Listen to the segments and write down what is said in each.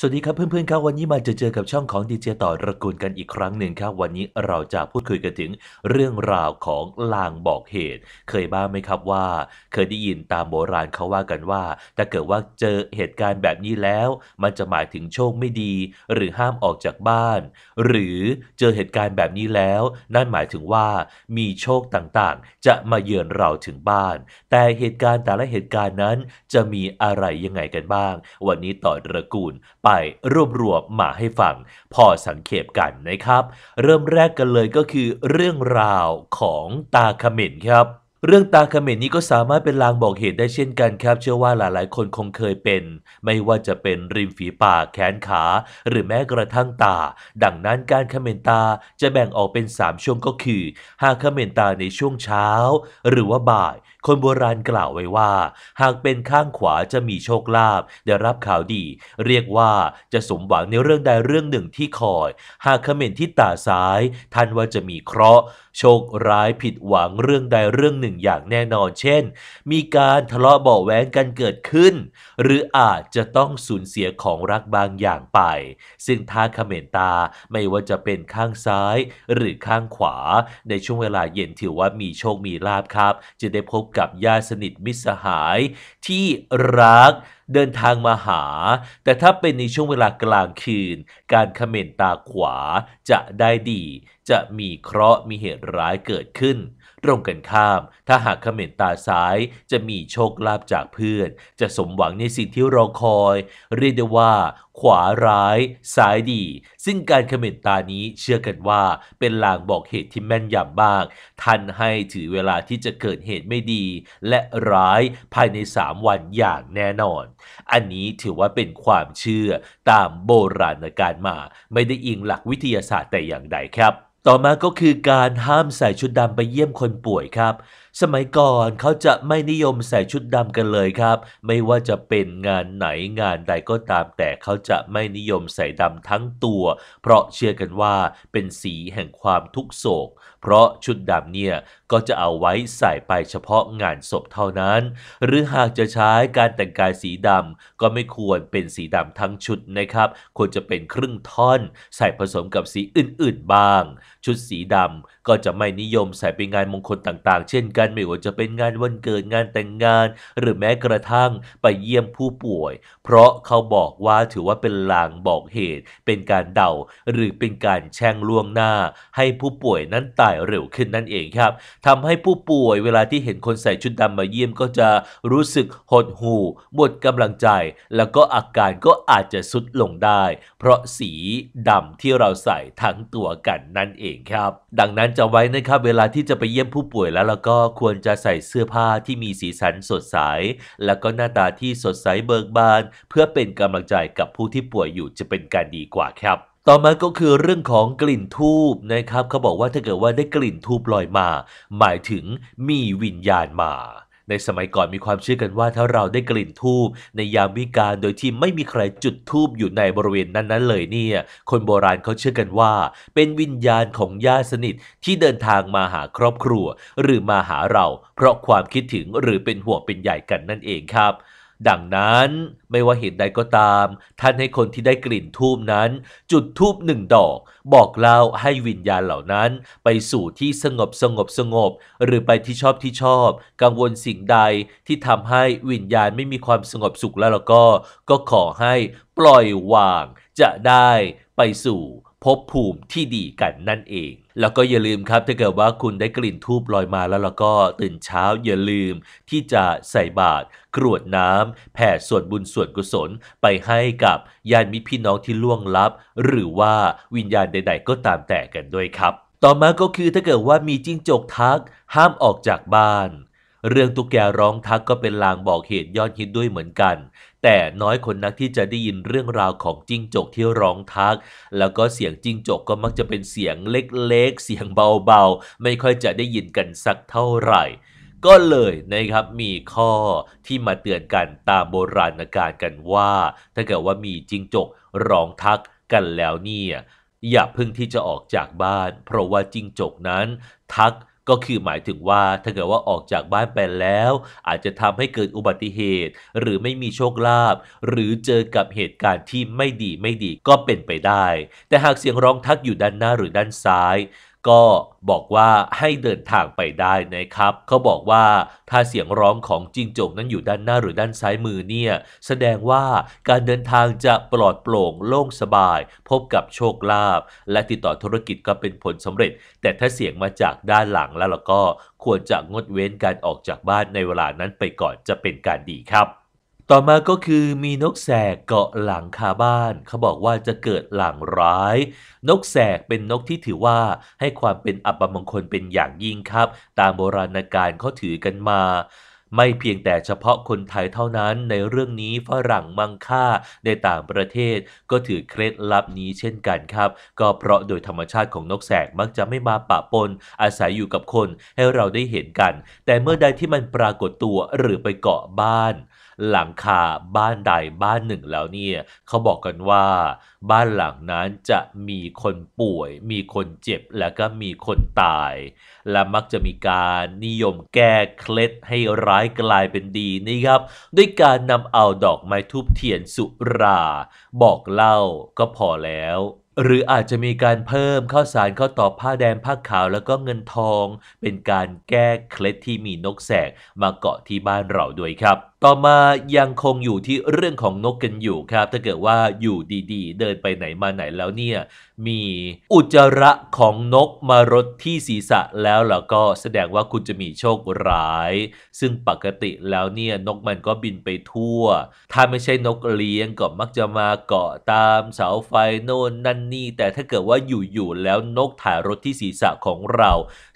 สวัสดีครับเพื่อนๆครับวันนี้มาเจอเจอกับช่องของดีเจต่อระกูลกันอีกครั้งหนึ่งครับวันนี้เราจะพูดคุยกันถึงเรื่องราวของลางบอกเหตุ เคยบ้างไหมครับว่า เคยได้ยินตามโบราณเขาว่ากันว่า ถ้าเกิดว่าเจอเหตุการณ์แบบนี้แล้ว มันจะหมายถึงโชคไม่ดี หรือห้ามออกจากบ้าน หรือเจอเหตุการณ์แบบนี้แล้ว นั่นหมายถึงว่ามีโชคต่างๆ จะมาเยือนเราถึงบ้าน แต่เหตุการณ์แต่ละเหตุการณ์นั้นจะมีอะไรยังไงกันบ้าง วันนี้ต่อระกูลไปรวบรวมมาให้ฟัง พอสังเขปกันนะครับ เริ่มแรกกันเลยก็คือเรื่องราวของตาขม็นครับเรื่องตาเขม็นนี้ก็สามารถเป็นลางบอกเหตุได้เช่นกันครับ เชื่อว่าหลายๆ คนคงเคยเป็น ไม่ว่าจะเป็นริมฝีปากแขนขา หรือแม้กระทั่งตา ดังนั้นการเขม็นตาจะแบ่งออกเป็น 3 ช่วงก็คือ หากเขม็นตาในช่วงเช้า หรือว่าบ่ายคนโบราณกล่าวไว้ว่า หากเป็นข้างขวาจะมีโชคลาภได้รับข่าวดี เรียกว่าจะสมหวังในเรื่องใดเรื่องหนึ่งที่คอย หากเขม็นที่ตาซ้ายท่านว่าจะมีเคราะห์ โชคร้ายผิดหวังเรื่องใดเรื่องหนึ่งอย่างแน่นอน เช่น มีการทะเลาะเบาะแว้งกันเกิดขึ้น หรืออาจจะต้องสูญเสียของรักบางอย่างไป ซึ่งถ้าเขม็นตาไม่ว่าจะเป็นข้างซ้าย หรือข้างขวา ในช่วงเวลาเย็นถือว่ามีโชคมีลาภครับ จะได้พบกับญาติสนิทมิตรสหายที่รัก เดินทางมาหา แต่ถ้าเป็นในช่วงเวลากลางคืน การเขม่นตาขวาจะได้ดี จะมีเคราะห์มีเหตุร้ายเกิดขึ้น ตรงกันข้าม ถ้าหากเขม่นตาซ้ายจะมีโชคลาภจากเพื่อน จะสมหวังในสิ่งที่รอคอย เรียกได้ว่า ขวาร้าย ซ้ายดี ซึ่งการเขม่นตานี้เชื่อกันว่า เป็นลางบอกเหตุที่แม่นยำมากทันให้ถือเวลาที่จะเกิดเหตุไม่ดี และร้ายภายใน 3 วันอย่างแน่นอนอันนี้ถือว่าเป็นความเชื่อตามโบราณกาลมา ไม่ได้อิงหลักวิทยาศาสตร์แต่อย่างใดครับ ต่อมาก็คือการห้ามใส่ชุดดำไปเยี่ยมคนป่วยครับ สมัยก่อนเขาจะไม่นิยมใส่ชุดดำกันเลยครับ ไม่ว่าจะเป็นงานไหนงานใดก็ตาม แต่เขาจะไม่นิยมใส่ดำทั้งตัว เพราะเชื่อกันว่าเป็นสีแห่งความทุกโศก เพราะชุดดำเนี่ยก็จะเอาไว้ใส่ไปเฉพาะงานศพเท่านั้น หรือหากจะใช้การแต่งกายสีดำก็ไม่ควรเป็นสีดำทั้งชุดนะครับ ควรจะเป็นครึ่งท่อน ใส่ผสมกับสีอื่นๆบ้าง ชุดสีดำก็จะไม่นิยมใส่ไปงานมงคลต่างๆ เช่นกันไม่ว่าจะเป็นงานวันเกิดงานแต่งงาน หรือแม้กระทั่งไปเยี่ยมผู้ป่วย เพราะเขาบอกว่าถือว่าเป็นลางบอกเหตุ เป็นการเดาหรือเป็นการแช่งล่วงหน้า ให้ผู้ป่วยนั้นตายเร็วขึ้นนั่นเองครับทำให้ผู้ป่วยเวลาที่เห็นคนใส่ชุดดำมาเยี่ยมก็จะรู้สึกหดหู่หมดกำลังใจ แล้วก็อาการก็อาจจะสุดลงได้ เพราะสีดำที่เราใส่ทั้งตัวกันนั่นเองครับ ดังนั้นจะไว้นะครับเวลาที่จะไปเยี่ยมผู้ป่วยแล้วแล้วก็ควรจะใส่เสื้อผ้าที่มีสีสันสดใส และก็หน้าตาที่สดใสเบิกบาน เพื่อเป็นกำลังใจกับผู้ที่ป่วยอยู่จะเป็นการดีกว่าครับต่อมาก็คือเรื่องของกลิ่นทูบนะครับเขาบอกว่าถ้าเกิดว่าได้กลิ่นทูบลอยมา หมายถึงมีวิญญาณมา ในสมัยก่อนมีความเชื่อกันว่าถ้าเราได้กลิ่นทูบในยามวิกาลโดยที่ไม่มีใครจุดทูบอยู่ในบริเวณนั้นๆเลยเนี่ย คนโบราณเขาเชื่อกันว่า เป็นวิญญาณของญาติสนิทที่เดินทางมาหาครอบครัว หรือมาหาเรา เพราะความคิดถึงหรือเป็นห่วงเป็นใหญ่กันนั่นเองครับ ดังนั้นไม่ว่าเหตุใดก็ตาม ท่านให้คนที่ได้กลิ่นทูบนั้น จุดทูบหนึ่งดอก บอกเล่าให้วิญญาณเหล่านั้น ไปสู่ที่สงบสงบสงบ หรือไปที่ชอบที่ชอบ กังวลสิ่งใดที่ทำให้วิญญาณไม่มีความสงบสุขแล้วแล้วก็ ก็ขอให้ปล่อยวาง จะได้ไปสู่ภพภูมิที่ดีกันนั่นเอง แล้วก็อย่าลืมครับถ้าเกิดว่าคุณได้กลิ่นทูบลอยมาแล้วแล้วก็ตื่นเช้าอย่าลืมที่จะใส่บาตรกรวดน้ำแผ่ส่วนบุญส่วนกุศลไปให้กับญาติมิตรพี่น้องที่ล่วงลับ หรือว่าวิญญาณใด ๆ ก็ตามแต่กันด้วยครับ ต่อมาก็คือถ้าเกิดว่ามีจิ้งจกทัก ห้ามออกจากบ้าน เรื่องตุ๊กแกร้องทักก็เป็นลางบอกเหตุยอดฮิตด้วยเหมือนกัน แต่น้อยคนนักที่จะได้ยินเรื่องราวของจิ้งจกที่ร้องทัก แล้วก็เสียงจิ้งจกก็มักจะเป็นเสียงเล็กๆ เสียงเบาๆ ไม่ค่อยจะได้ยินกันสักเท่าไหร่ ก็เลยนะครับมีข้อที่มาเตือนกันตามโบราณกาลกันว่า ถ้าเกิดว่ามีจิ้งจกร้องทักกันแล้วเนี่ยอย่าเพิ่งที่จะออกจากบ้าน เพราะว่าจิ้งจกนั้นทัก ก็คือหมายถึงว่าถ้าเกิดว่าออกจากบ้านไปแล้ว อาจจะทำให้เกิดอุบัติเหตุ หรือไม่มีโชคลาภหรือเจอกับเหตุการณ์ที่ไม่ดีไม่ดีก็เป็นไปได้ แต่หากเสียงร้องทักอยู่ด้านหน้าหรือด้านซ้าย ก็บอกว่าให้เดินทางไปได้นะครับ เขาบอกว่าถ้าเสียงร้องของจิงจกนั้นอยู่ด้านหน้าหรือด้านซ้ายมือเนี่ยแสดงว่าการเดินทางจะปลอดโปร่งโล่งสบาย พบกับโชคลาภและติดต่อธุรกิจก็เป็นผลสำเร็จ แต่ถ้าเสียงมาจากด้านหลังแล้วเราก็ควรจะงดเว้นการออกจากบ้านในเวลานั้นไปก่อนจะเป็นการดีครับ ต่อมาก็คือมีนกแสกเกาะหลังคาบ้าน เขาบอกว่าจะเกิดหลังร้าย นกแสกเป็นนกที่ถือว่าให้ความเป็นอัปมงคลเป็นอย่างยิ่งครับ ตามโบราณกาลเขาถือกันมา ไม่เพียงแต่เฉพาะคนไทยเท่านั้นในเรื่องนี้ฝรั่งมังค่าในต่างประเทศ ก็ถือเคล็ดลับนี้เช่นกันครับ ก็เพราะโดยธรรมชาติของนกแสกมักจะไม่มาปะปน อาศัยอยู่กับคนให้เราได้เห็นกัน แต่เมื่อใดที่มันปรากฏตัวหรือไปเกาะบ้าน หลังคาบ้านใดบ้านหนึ่งแล้วเนี่ยเขาบอกกันว่า บ้านหลังนั้นจะมีคนป่วย มีคนเจ็บและก็มีคนตาย และมักจะมีการนิยมแก้เคล็ดให้ร้ายกลายเป็นดีนี่ครับ ด้วยการนำเอาดอกไม้ทูบเทียนสุรา บอกเล่าก็พอแล้วหรืออาจจะมีการเพิ่มข้าวสารข้าวตอกผ้าแดงผ้าขาวแล้วก็เงินทอง เป็นการแก้เคล็ดที่มีนกแสกมาเกาะที่บ้านเราด้วยครับ ต่อมายังคงอยู่ที่เรื่องของนกกันอยู่ครับ ถ้าเกิดว่าอยู่ดีๆ เดินไปไหนมาไหนแล้วเนี่ย มีอุจจาระของนกมารดที่ศีรษะแล้วแล้วก็แสดงว่าคุณจะมีโชคร้าย ซึ่งปกติแล้วเนี่ยนกมันก็บินไปทั่ว ถ้าไม่ใช่นกเลี้ยงก็มักจะมาเกาะตามเสาไฟโน่นนั่นนี่ แต่ถ้าเกิดว่าอยู่ๆแล้วนกถ่ายรถที่ศีรษะของเรา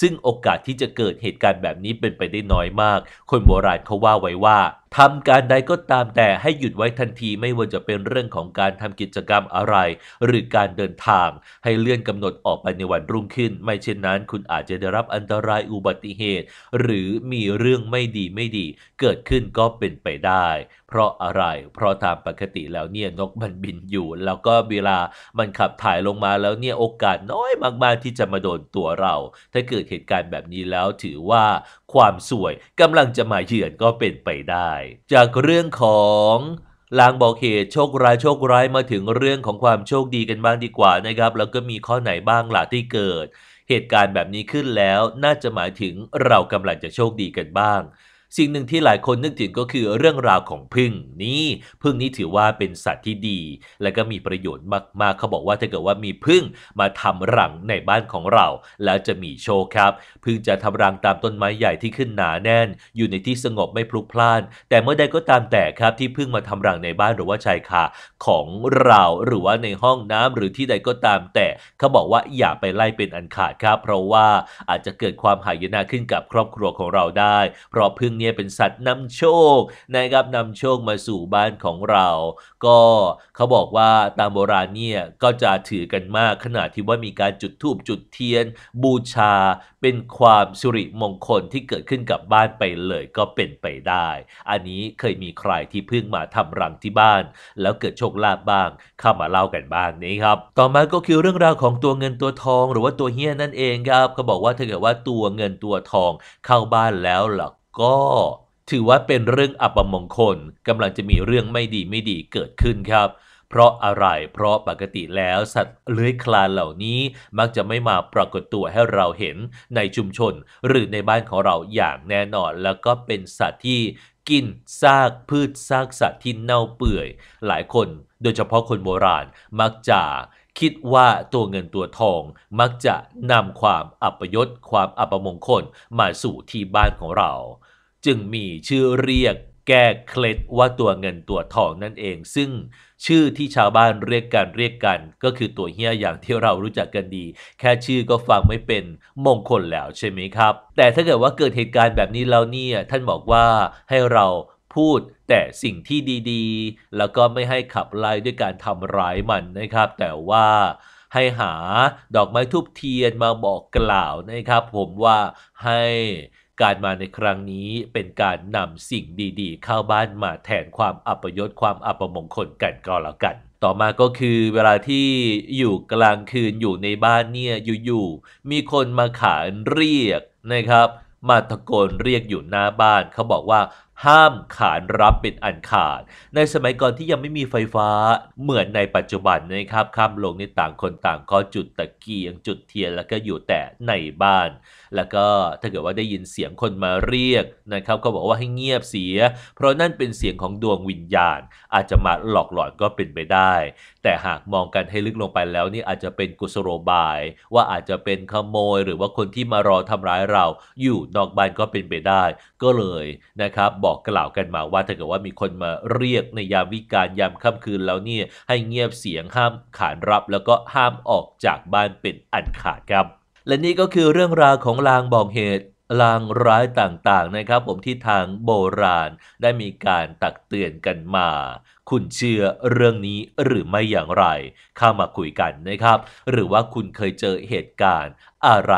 ซึ่งโอกาสที่จะเกิดเหตุการณ์แบบนี้เป็นไปได้น้อยมาก คนโบราณเขาว่าไว้ว่า ทำการใดก็ตามแต่ให้หยุดไว้ทันทีไม่ว่าจะเป็นเรื่องของการทำกิจกรรมอะไร หรือการเดินทาง ให้เลื่อนกำหนดออกไปในวันรุ่งขึ้น ไม่เช่นนั้น คุณอาจจะได้รับอันตรายอุบัติเหตุ หรือมีเรื่องไม่ดีไม่ดี เกิดขึ้นก็เป็นไปได้ เพราะอะไร เพราะตามปกติแล้วเนี่ยนกมันบินอยู่ แล้วก็เวลามันขับถ่ายลงมาแล้วเนี่ยโอกาสน้อยมากๆที่จะมาโดนตัวเรา ถ้าเกิดเหตุการณ์แบบนี้แล้วถือว่า ความสวยกำลังจะมาเยือนก็เป็นไปได้ จากเรื่องของลางบอกเหตุโชคร้ายโชคร้ายมาถึงเรื่องของความโชคดีกันบ้างดีกว่านะครับ แล้วก็มีข้อไหนบ้างล่ะที่เกิด เหตุการณ์แบบนี้ขึ้นแล้วน่าจะหมายถึงเรากำลังจะโชคดีกันบ้าง สิ่งหนึ่งที่หลายคนนึกถึงก็คือเรื่องราวของพึ่งนี่พึ่งนี้ถือว่าเป็นสัตว์ที่ดี และก็มีประโยชน์มากๆเขาบอกว่าถ้าเกิดว่ามีพึ่งมาทำรังในบ้านของเรา แล้วจะมีโชคครับ พึ่งจะทำรังตามต้นไม้ใหญ่ที่ขึ้นหนาแน่น อยู่ในที่สงบไม่พลุกพล่าน แต่เมื่อใดก็ตามแต่ครับที่พึ่งมาทำรังในบ้านหรือว่าชายคาของเราหรือว่าในห้องน้ำหรือที่ใดก็ตามแต่เขาบอกว่าอย่าไปไล่เป็นอันขาดครับ เพราะว่าอาจจะเกิดความหายนะขึ้นกับครอบครัวของเราได้ เพราะพึ่งนี้เป็นสัตว์นำโชคนะครับนำโชคมาสู่บ้านของเรา ก็เขาบอกว่าตามโบราณเนี่ยก็จะถือกันมากขณะที่ว่ามีการจุดธูปจุดเทียน บูชาเป็นความสุริมงคลที่เกิดขึ้นกับบ้านไปเลยก็เป็นไปได้ อันนี้เคยมีใครที่เพิ่งมาทำรังที่บ้าน แล้วเกิดโชคลาภบ้างเข้ามาเล่ากันบ้างนี้ครับ ต่อมาก็คือเรื่องราวของตัวเงินตัวทอง หรือว่าตัวเฮียนั่นเองครับเขาบอกว่าถ้าเกิดว่าตัวเงินตัวทองเข้าบ้านแล้วล่ะก็ ก็ถือว่าเป็นเรื่องอัปมงคลกำลังจะมีเรื่องไม่ดีไม่ดีเกิดขึ้นครับ เพราะอะไรเพราะปกติแล้วสัตว์เลื้อยคลานเหล่านี้มักจะไม่มาปรากฏตัวให้เราเห็นในชุมชน หรือในบ้านของเราอย่างแน่นอน แล้วก็เป็นสัตว์ที่กินซากพืชซากสัตว์ที่เน่าเปื่อย หลายคนโดยเฉพาะคนโบราณมักจะคิดว่าตัวเงินตัวทองมักจะนำความอัปยศความอัปมงคลมาสู่ที่บ้านของเรา จึงมีชื่อเรียกแก้เคล็ดว่าตัวเงินตัวทองนั่นเอง ซึ่งชื่อที่ชาวบ้านเรียกกันเรียกกัน ก็คือตัวเฮียอย่างที่เรารู้จักกันดี แค่ชื่อก็ฟังไม่เป็นมงคลแล้วใช่ไหมครับ แต่ถ้าเกิดว่าเกิดเหตุการณ์แบบนี้แล้วเนี่ยท่านบอกว่าให้เราพูดแต่สิ่งที่ดีๆ แล้วก็ไม่ให้ขับไล่ด้วยการทำร้ายมันนะครับ แต่ว่าให้หาดอกไม้ทุบเทียนมาบอกกล่าวนะครับ ผมว่าให้ การมาในครั้งนี้เป็นการนำสิ่งดีๆ เข้าบ้านมาแทนความอัปยศความอัปมงคลกันก็แล้วกัน ต่อมาก็คือเวลาที่อยู่กลางคืนอยู่ในบ้านเนี่ยอยู่ๆมีคนมาขานเรียกนะครับ มาตะโกนเรียกอยู่หน้าบ้านเขาบอกว่าห้ามขานรับเป็นอันขาด ในสมัยก่อนที่ยังไม่มีไฟฟ้าเหมือนในปัจจุบันนะครับข้ามลงในต่างคนต่างก็จุดตะเกียงจุดเทียนแล้วก็อยู่แต่ในบ้าน แล้วก็ถ้าเกิดว่าได้ยินเสียงคนมาเรียกนะครับก็บอกว่าให้เงียบเสีย เพราะนั่นเป็นเสียงของดวงวิญญาณ อาจจะมาหลอกหลอนก็เป็นไปได้ แต่หากมองกันให้ลึกลงไปแล้วนี่อาจจะเป็นกุศโลบาย ว่าอาจจะเป็นขโมย หรือว่าคนที่มารอทำร้ายเรา อยู่นอกบ้านก็เป็นไปได้ ก็เลยนะครับบอกกล่าวกันมาว่าถ้าเกิดว่ามีคนมาเรียกในยามวิกาลยามค่ำคืนแล้วนี่ให้เงียบเสียงห้ามขานรับ แล้วก็ห้ามออกจากบ้านเป็นอันขาดครับ และนี่ก็คือเรื่องราวของลางบอกเหตุลางร้ายต่างๆนะครับ ผมที่ทางโบราณได้มีการตักเตือนกันมา คุณเชื่อเรื่องนี้หรือไม่อย่างไร เข้ามาคุยกันนะครับ หรือว่าคุณเคยเจอเหตุการณ์อะไร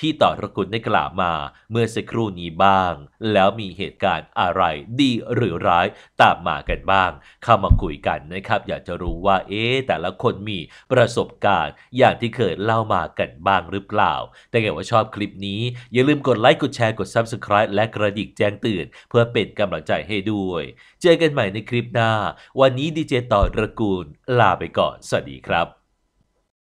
ที่ต่อระกุลได้กล่าวมาเมื่อสักครู่นี้บ้าง แล้วมีเหตุการณ์อะไรดีหรือร้ายตามมากันบ้าง เข้ามาคุยกันนะครับ อยากจะรู้ว่าเอ๊แต่ละคนมีประสบการณ์ อย่างที่เคยเล่ามากันบ้างหรือเปล่า แต่ถ้าว่าชอบคลิปนี้ อย่าลืมกดไลค์กดแชร์กด Subscribe และกระดิ่งแจ้งเตือน เพื่อเป็นกำลังใจให้ด้วย เจอกันใหม่ในคลิปหน้า วันนี้ดีเจต่อระกูลลาไปก่อน สวัสดีครับ